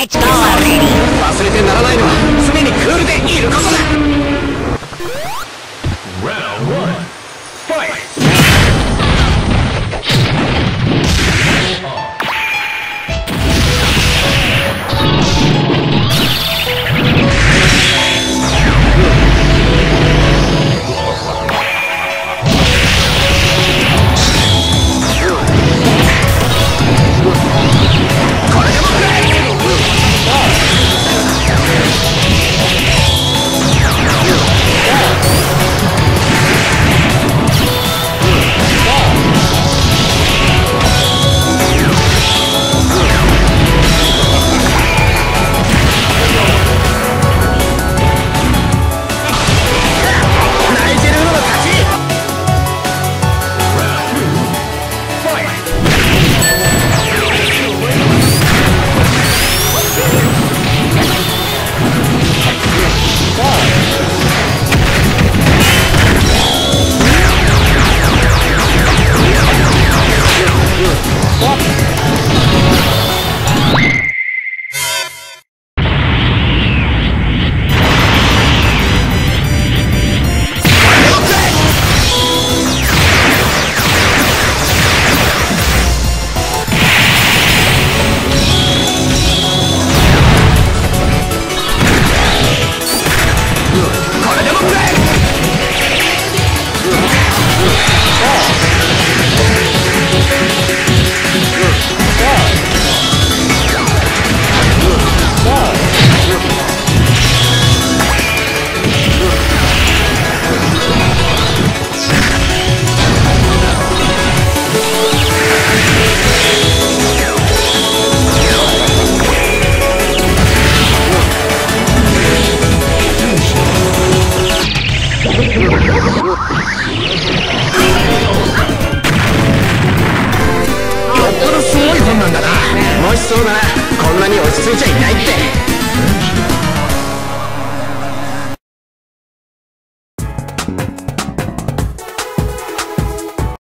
忘れてならないのは常にクールでいることだ。すごい本なんだな。もしそうだなこんなに落ち着いちゃいないって。